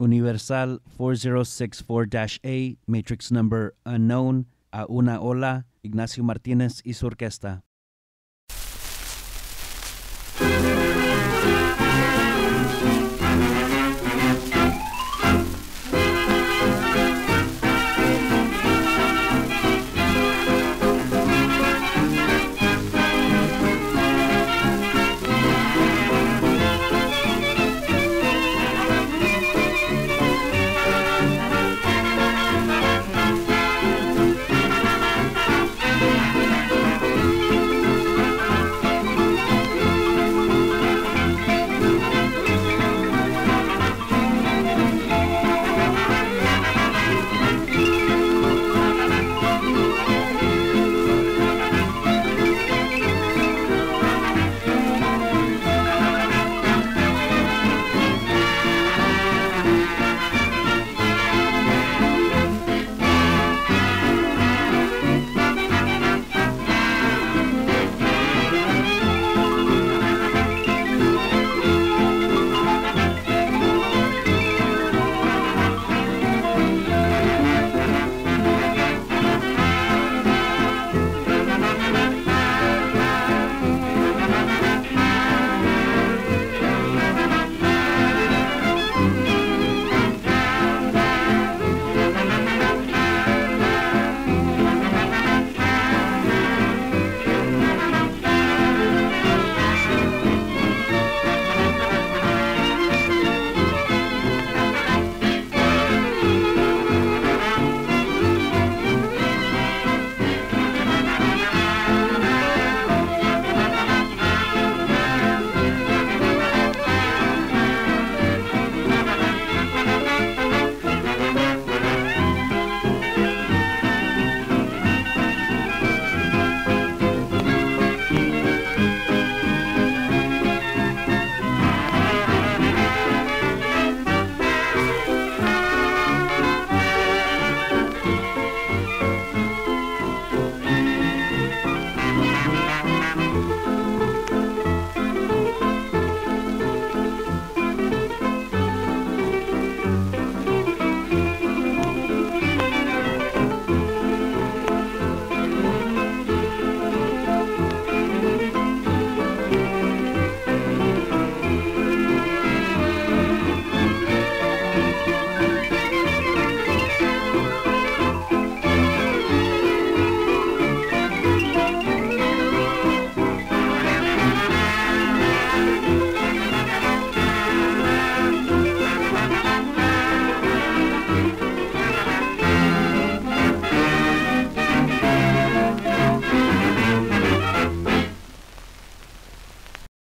Universal 4064-A, matrix number unknown, a una ola, Ignacio Martínez y su orquesta.